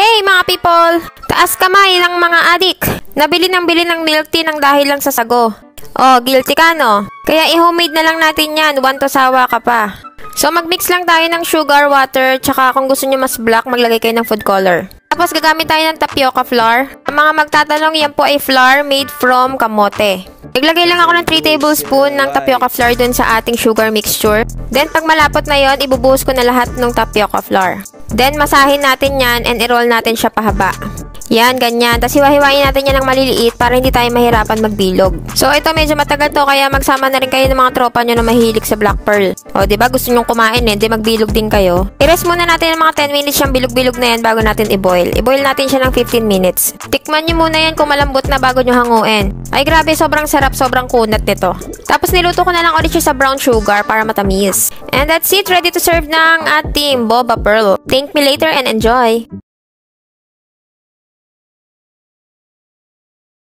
Hey mga people! Taas kamay ng mga adik! Nabili ng bili ng milk tea ng dahil lang sa sago. Oh, guilty ka no? Kaya i-homemade na lang natin yan, one to sawa ka pa. So magmix lang tayo ng sugar, water, tsaka kung gusto nyo mas black, maglagay kayo ng food color. Tapos gagamit tayo ng tapioca flour. Ang mga magtatanong, yan po ay flour made from kamote. Naglagay lang ako ng 3 tablespoon ng tapioca flour dun sa ating sugar mixture. Then pag malapot na yon, ibubuhos ko na lahat ng tapioca flour. Then masahin natin yan and i-roll natin siya pahaba. Yan, ganyan. Tapos hiwa-hiwain natin yan ng maliliit para hindi tayo mahirapan magbilog. So, ito medyo matagal to, kaya magsama na rin kayo ng mga tropa nyo na mahilig sa black pearl. O, di ba Gusto nyong kumain eh, di magbilog din kayo. I-rest muna natin ng mga 10 minutes yung bilog-bilog na yan bago natin i-boil. I-boil natin siya ng 15 minutes. Tikman nyo muna yan kung malambot na bago nyo hanguin. Ay, grabe, sobrang sarap, sobrang kunat nito. Tapos niluto ko na lang ulit siya sa brown sugar para matamis. And that's it, ready to serve ng ating boba pearl. Thank me later and enjoy!